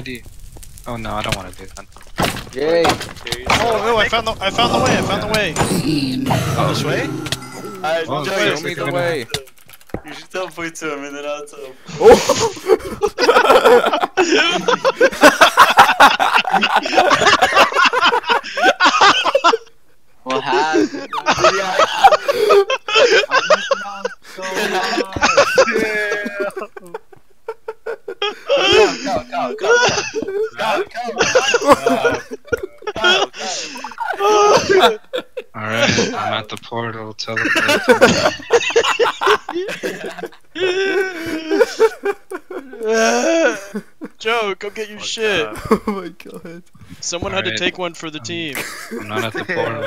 idea. Oh no, I don't want to do that. Yay. Oh, no, I found the I found the way. I found the way. Oh, this way? Alright, Oh, Joey, show you me should the tell- way. You should teleport to him and then I'll tell him. What happened? Go, go, go, go, go, go, go, go. Alright, I'm at the portal. Teleport. Joe, go get your oh shit. Oh my god. Someone had to take one for the team. I'm not at the portal.